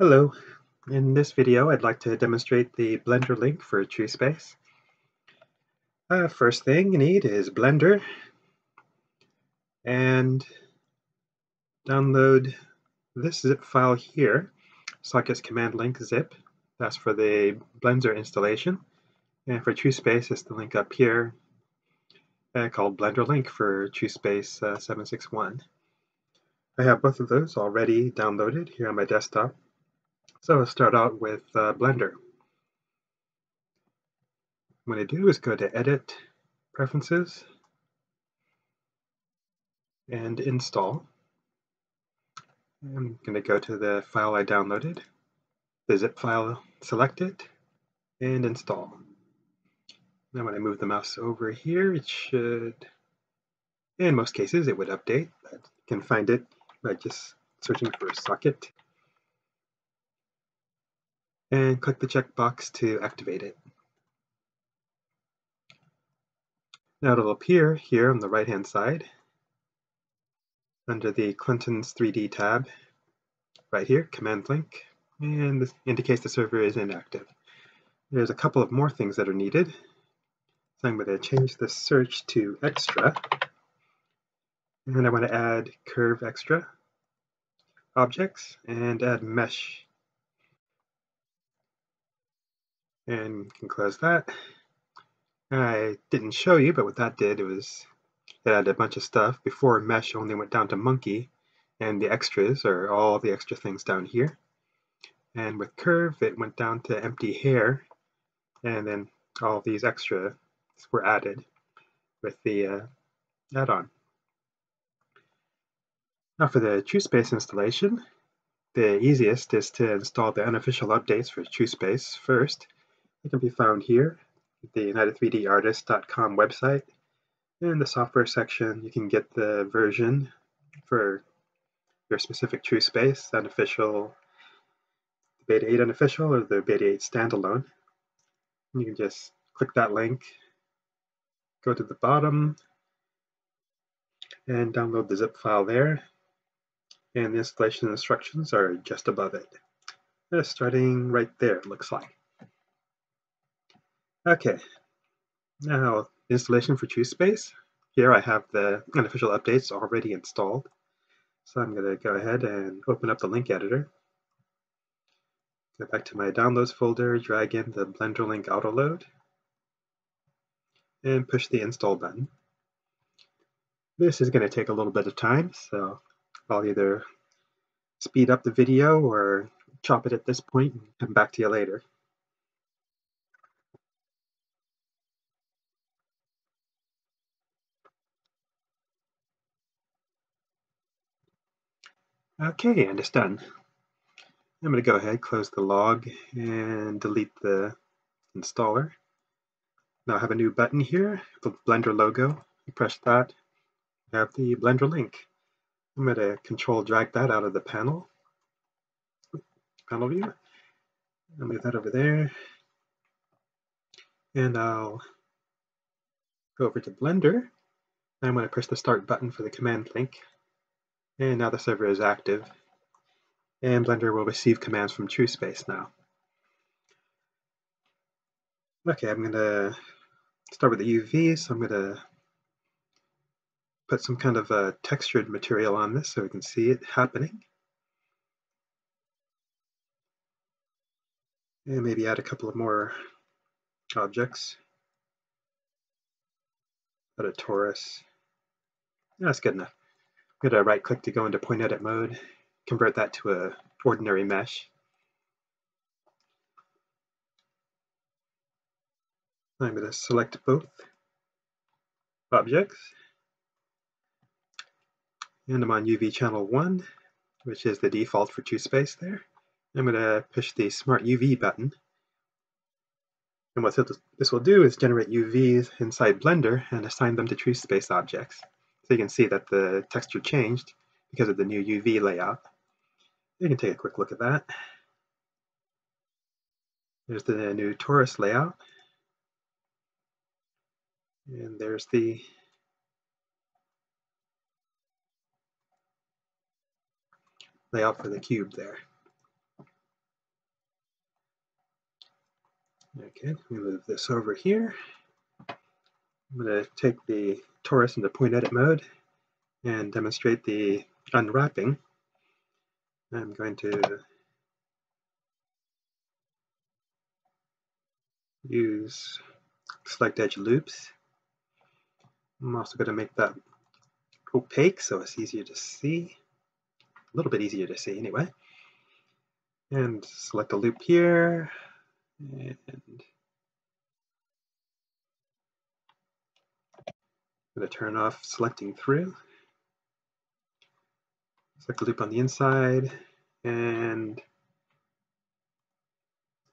Hello. In this video, I'd like to demonstrate the Blender link for TrueSpace. Uh, first thing you need is Blender and download this zip file here, sockets command link zip. That's for the Blender installation. And for TrueSpace, it's the link up here uh, called Blender link for TrueSpace uh, 761. I have both of those already downloaded here on my desktop. So I'll start out with uh, Blender. What I do is go to Edit, Preferences, and Install. I'm going to go to the file I downloaded, the zip file, select it, and install. Now when I move the mouse over here, it should, in most cases, it would update, you can find it by just searching for socket and click the checkbox to activate it. Now it'll appear here on the right hand side under the Clinton's 3D tab right here, command link, and this indicates the server is inactive. There's a couple of more things that are needed. So I'm going to change the search to extra, and I want to add curve extra objects and add mesh and can close that. I didn't show you, but what that did it was it added a bunch of stuff. Before mesh only went down to monkey, and the extras are all the extra things down here. And with curve, it went down to empty hair, and then all these extras were added with the uh, add-on. Now for the TrueSpace installation, the easiest is to install the unofficial updates for TrueSpace first, it can be found here at the United3dartist.com website. In the software section, you can get the version for your specific true TrueSpace, unofficial, Beta 8 unofficial, or the Beta 8 standalone. You can just click that link, go to the bottom, and download the zip file there. And the installation instructions are just above it. starting right there, it looks like. Okay, now installation for TrueSpace. Here I have the unofficial updates already installed. So I'm going to go ahead and open up the link editor. Go back to my downloads folder, drag in the Blender link autoload, and push the install button. This is going to take a little bit of time, so I'll either speed up the video or chop it at this point and come back to you later. Okay, and it's done. I'm going to go ahead, close the log, and delete the installer. Now I have a new button here, the Blender logo. You press that, you have the Blender link. I'm going to control drag that out of the panel, panel view. I'll move that over there. And I'll go over to Blender. I'm going to press the start button for the command link. And now the server is active. And Blender will receive commands from TrueSpace now. Okay, I'm going to start with the UV, so I'm going to put some kind of a textured material on this so we can see it happening. And maybe add a couple of more objects. Add a torus. That's good enough. I'm going to right click to go into point edit mode, convert that to a ordinary mesh. I'm going to select both objects. And I'm on UV channel 1, which is the default for TrueSpace there. I'm going to push the Smart UV button. And what this will do is generate UVs inside Blender and assign them to TrueSpace objects. So you can see that the texture changed because of the new UV layout. You can take a quick look at that. There's the new torus layout. And there's the layout for the cube there. Okay, we move this over here. I'm going to take the torus into point edit mode and demonstrate the unwrapping. I'm going to use select edge loops. I'm also going to make that opaque so it's easier to see. A little bit easier to see anyway. And select a loop here. And Going to turn off selecting through. Select the loop on the inside and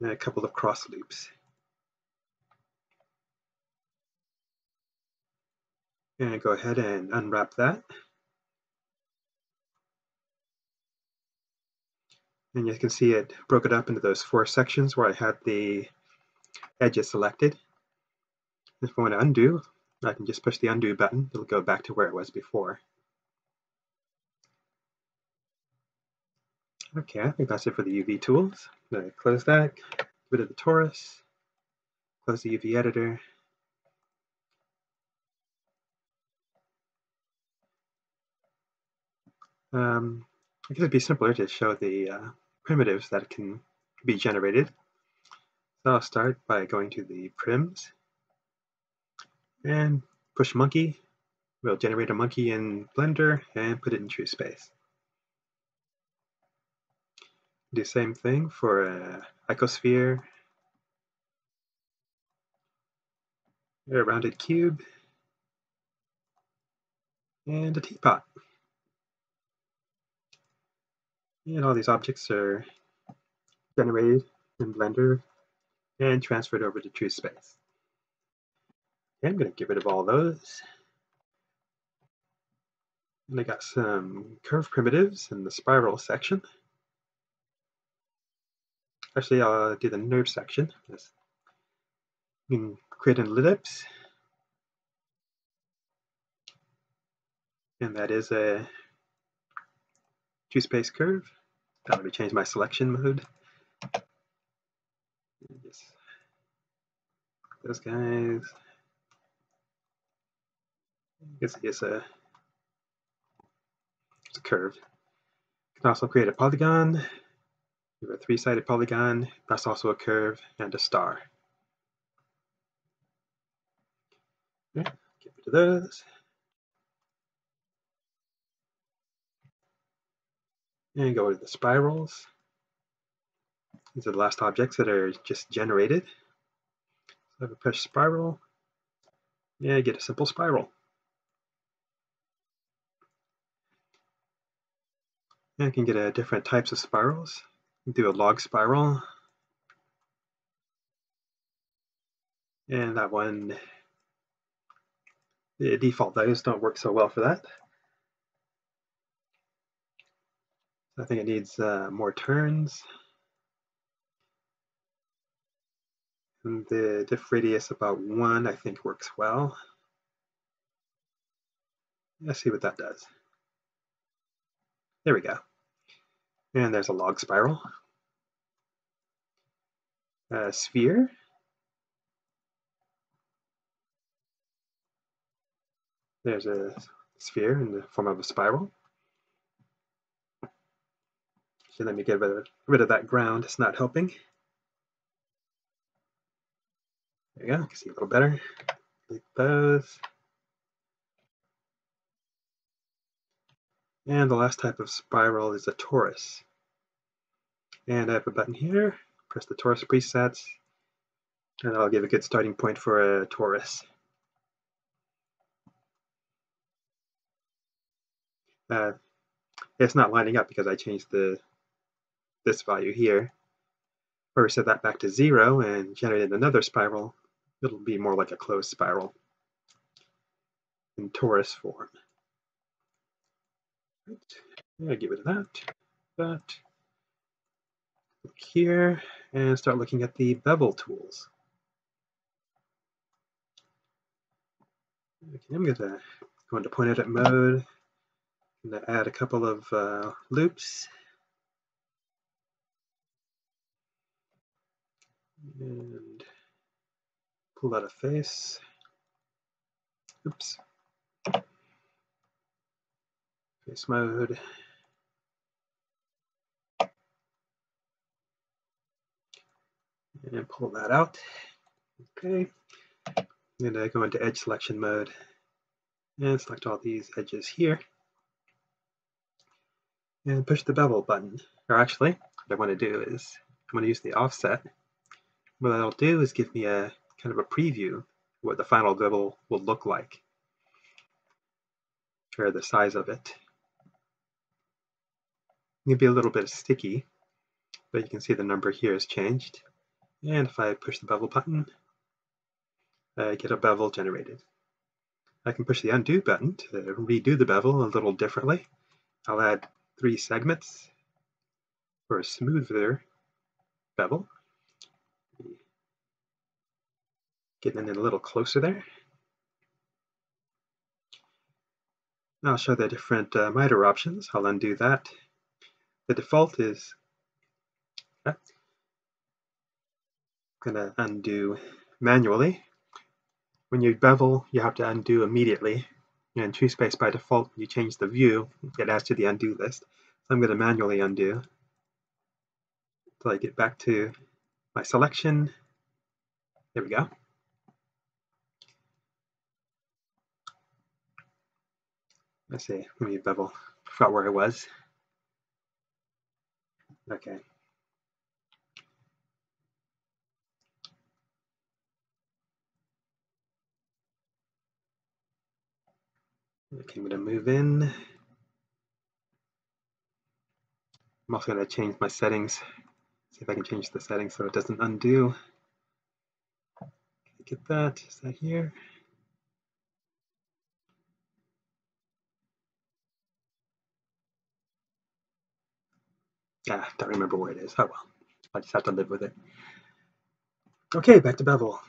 a couple of cross loops. And go ahead and unwrap that. And you can see it broke it up into those four sections where I had the edges selected. If I want to undo, I can just push the undo button. It'll go back to where it was before. Okay, I think that's it for the UV tools. To close that, get rid of the torus, close the UV editor. Um, I guess it'd be simpler to show the uh, primitives that can be generated. So I'll start by going to the prims and push monkey. We'll generate a monkey in Blender and put it in TrueSpace. Do the same thing for a icosphere, a rounded cube, and a teapot. And all these objects are generated in Blender and transferred over to TrueSpace. Okay, I'm going to get rid of all those. And I got some curve primitives in the spiral section. Actually, I'll do the NURBS section. Yes. You can create an ellipse. And that is a TrueSpace curve. Now let me change my selection mode. Yes. Those guys. See it's a, it's a curve. You can also create a polygon. You have a three-sided polygon. That's also a curve and a star. Okay, get rid of those. And go to the spirals. These are the last objects that are just generated. So I push spiral, yeah, get a simple spiral. And I can get a different types of spirals. Do a log spiral. And that one, the default values don't work so well for that. I think it needs uh, more turns. And the diff radius about one, I think works well. Let's see what that does. There we go. And there's a log spiral. A sphere. There's a sphere in the form of a spiral. So let me get rid of, rid of that ground, it's not helping. There you go, you can see a little better. Delete those. And the last type of spiral is a torus. And I have a button here, press the torus presets, and I'll give a good starting point for a torus. Uh, it's not lining up because I changed the this value here. Or we set that back to zero and generated another spiral, it'll be more like a closed spiral in torus form. Right. Get rid of that, that. Look here and start looking at the bevel tools. Okay, I'm going to go into point edit mode. I'm going to add a couple of uh, loops. And pull out a face. Oops. Face mode. And pull that out. Okay. Going to go into edge selection mode and select all these edges here and push the bevel button. Or actually, what I want to do is I'm going to use the offset. What that'll do is give me a kind of a preview of what the final bevel will look like, or the size of it. It'll be a little bit sticky, but you can see the number here has changed. And if I push the bevel button, I get a bevel generated. I can push the undo button to redo the bevel a little differently. I'll add three segments for a smoother bevel. Getting in a little closer there. I'll show the different uh, miter options. I'll undo that. The default is uh, going to undo manually. When you bevel, you have to undo immediately. And TrueSpace by default, when you change the view, it adds to the undo list. So I'm going to manually undo until I get back to my selection. There we go. Let's see, let me bevel. Forgot where I was. Okay. Okay, I'm going to move in. I'm also going to change my settings. See if I can change the settings so it doesn't undo. Get that. Is that here? Yeah, don't remember where it is. Oh well. I just have to live with it. Okay, back to bevel.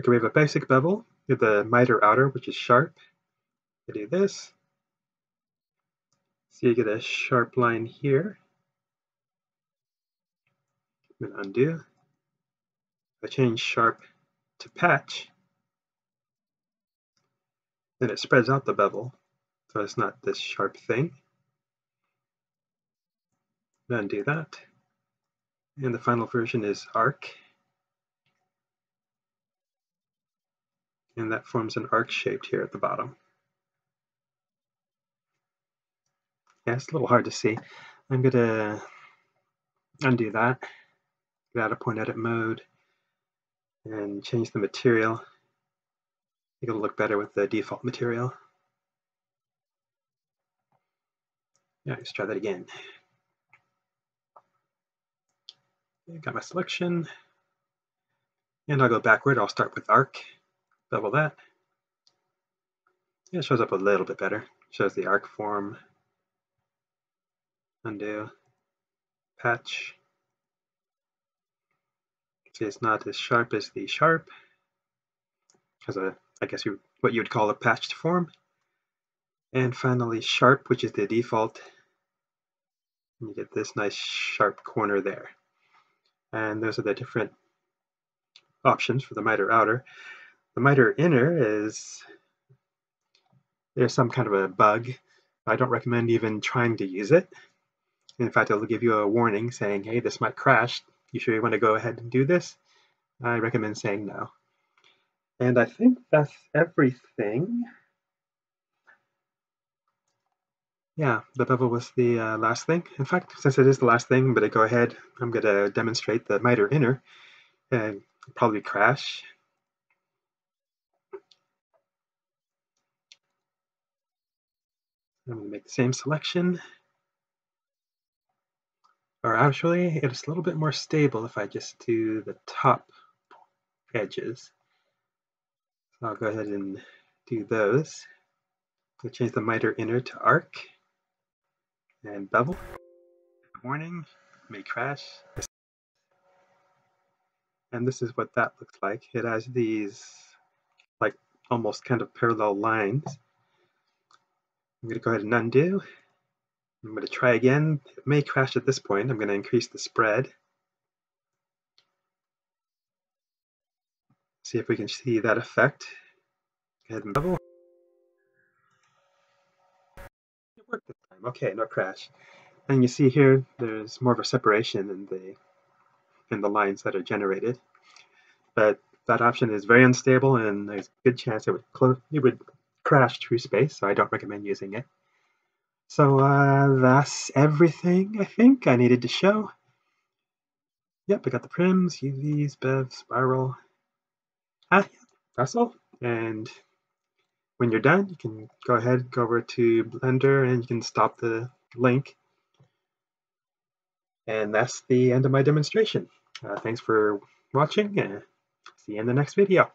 Okay, we have a basic bevel. We have the miter outer, which is sharp. I do this. So you get a sharp line here. I'm going to undo. I change sharp to patch. Then it spreads out the bevel, so it's not this sharp thing. Undo that. And the final version is arc. And that forms an arc shaped here at the bottom. Yeah, it's a little hard to see. I'm going to undo that, get out of point edit mode, and change the material. Make it look better with the default material. Yeah, let's try that again. Okay, got my selection. And I'll go backward. I'll start with arc, bevel that. It shows up a little bit better. Shows the arc form undo, patch. See, it's not as sharp as the sharp, as a, I guess you, what you would call a patched form. And finally sharp, which is the default. And you get this nice sharp corner there. And those are the different options for the miter outer. The miter inner is, there's some kind of a bug. I don't recommend even trying to use it. In fact, it'll give you a warning saying, hey, this might crash. You sure you want to go ahead and do this? I recommend saying no. And I think that's everything. Yeah, the bevel was the uh, last thing. In fact, since it is the last thing, I'm going to go ahead. I'm going to demonstrate the miter inner and probably crash. I'm going to make the same selection. Or actually, it's a little bit more stable if I just do the top edges. So I'll go ahead and do those. I'll change the miter inner to arc and bevel. Warning, may crash. And this is what that looks like. It has these like almost kind of parallel lines. I'm going to go ahead and undo I'm going to try again. It may crash at this point. I'm going to increase the spread. See if we can see that effect. Go ahead and bevel. Okay, no crash. And you see here, there's more of a separation in the in the lines that are generated. But that option is very unstable, and there's a good chance it would it would crash TrueSpace, so I don't recommend using it. So uh, that's everything I think I needed to show. Yep, I got the prims, UVs, bev, spiral. Ah, yeah, that's all. And when you're done, you can go ahead, go over to Blender, and you can stop the link. And that's the end of my demonstration. Uh, thanks for watching, and see you in the next video.